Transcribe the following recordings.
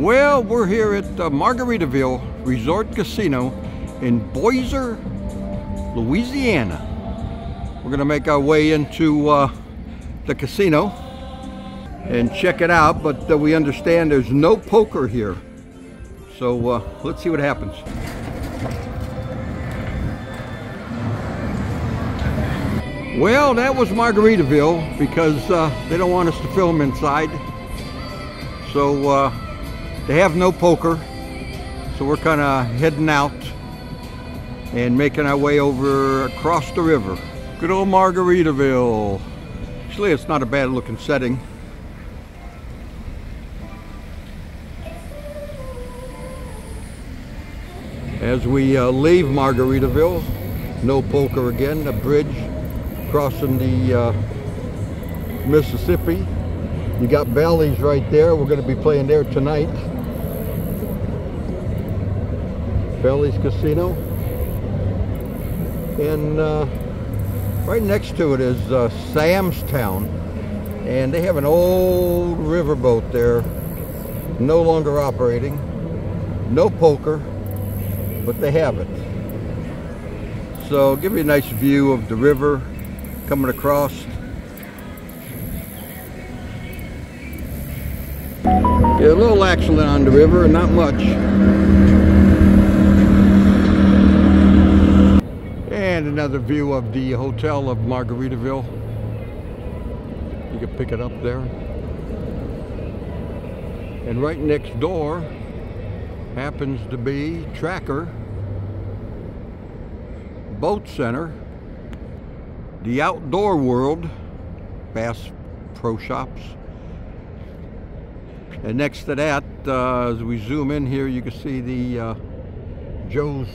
Well, we're here at uh, Margaritaville Resort Casino in Bossier, Louisiana. We're gonna make our way into uh, the casino and check it out, but uh, we understand there's no poker here. So uh, let's see what happens. Well, that was Margaritaville because uh, they don't want us to film inside. So uh, they have no poker. So we're kind of heading out and making our way over across the river. Good old Margaritaville. Actually, it's not a bad looking setting. As we uh, leave Margaritaville, no poker again, a bridge crossing the uh, Mississippi. You got Bally's right there. We're going to be playing there tonight. Bally's Casino. And uh, right next to it is uh, Sam's Town. And they have an old riverboat there, no longer operating. No poker, but they have it. So give you a nice view of the river coming across. Yeah, a little accident on the river, not much. And another view of the hotel of Margaritaville. You can pick it up there. And right next door happens to be Tracker Boat Center the Outdoor World Bass Pro Shops. And next to that, uh, as we zoom in here, you can see the uh, Joe's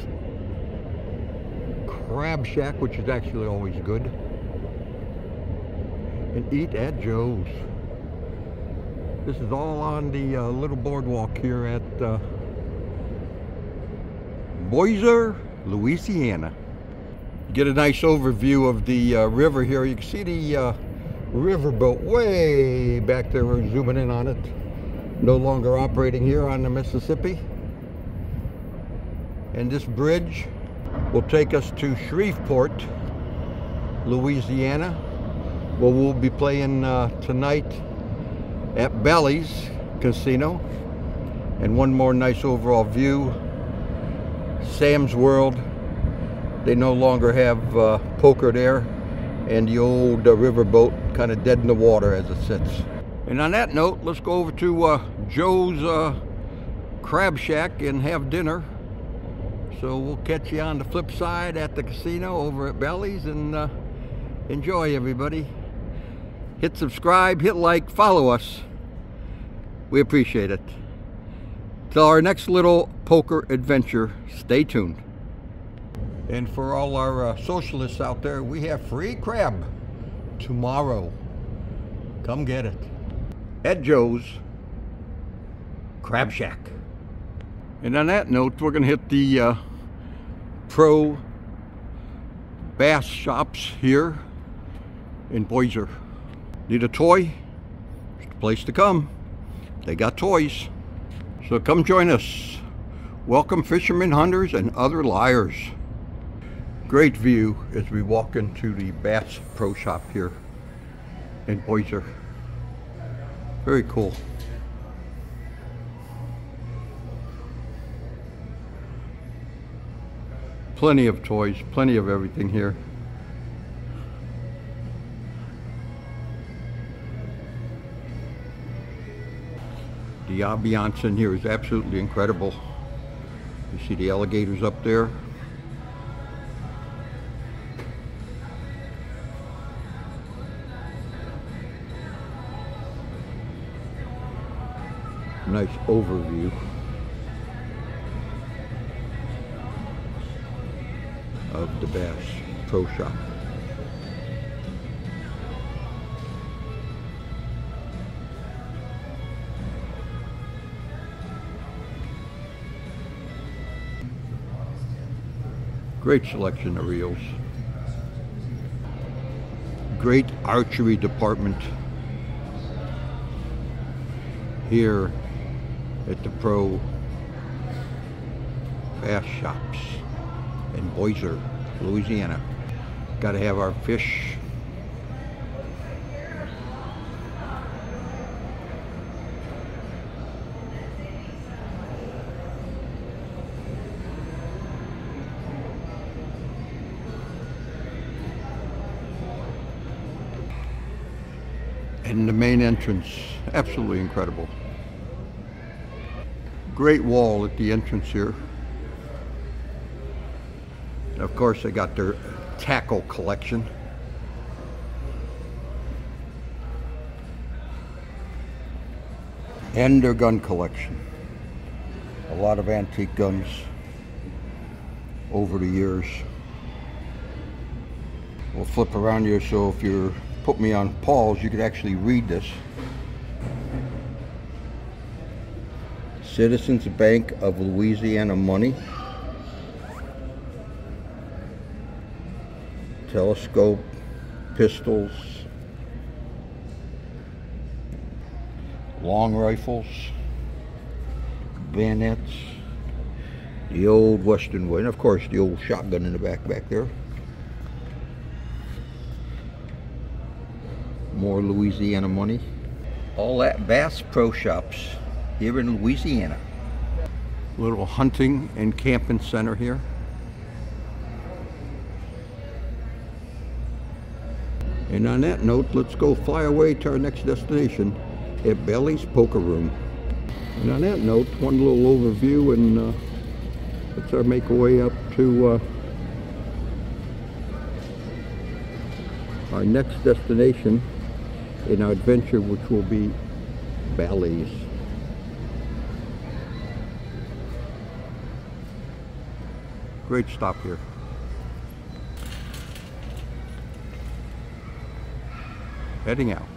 Crab Shack, which is actually always good. And eat at Joe's. This is all on the uh, little boardwalk here at uh, Bossier, Louisiana get a nice overview of the uh, river here. You can see the uh, riverboat way back there. We're zooming in on it. No longer operating here on the Mississippi. And this bridge will take us to Shreveport, Louisiana, where we'll be playing uh, tonight at Bally's Casino. And one more nice overall view. Sam's World they no longer have uh, poker there and the old uh, riverboat kind of dead in the water as it sits. And on that note, let's go over to uh, Joe's uh, Crab Shack and have dinner. So we'll catch you on the flip side at the casino over at Bally's and uh, enjoy everybody. Hit subscribe, hit like, follow us. We appreciate it. Till our next little poker adventure, stay tuned. And for all our uh, socialists out there, we have free crab tomorrow. Come get it. At Joe's Crab Shack. And on that note, we're going to hit the uh, Pro Bass Shops here in Bossier. Need a toy? It's the place to come. They got toys. So come join us. Welcome fishermen, hunters, and other liars great view as we walk into the Bass Pro Shop here in Bossier. Very cool. Plenty of toys, plenty of everything here. The ambiance in here is absolutely incredible. You see the alligators up there. Nice overview of the Bass Pro Shop. Great selection of reels. Great archery department here at the pro bass shops in Bossier, Louisiana. Got to have our fish. And the main entrance, absolutely incredible. Great wall at the entrance here. And of course, they got their tackle collection. And their gun collection. A lot of antique guns over the years. We'll flip around here so if you put me on pause, you could actually read this. Citizens Bank of Louisiana money. telescope, pistols, long rifles, bayonets, the old Western way, and of course the old shotgun in the back back there. More Louisiana money. All that Bass Pro Shops here in Louisiana. Little hunting and camping center here. And on that note, let's go fly away to our next destination at Bally's Poker Room. And on that note, one little overview and uh, let's our make our way up to uh, our next destination in our adventure, which will be Bally's. Great stop here. heading out.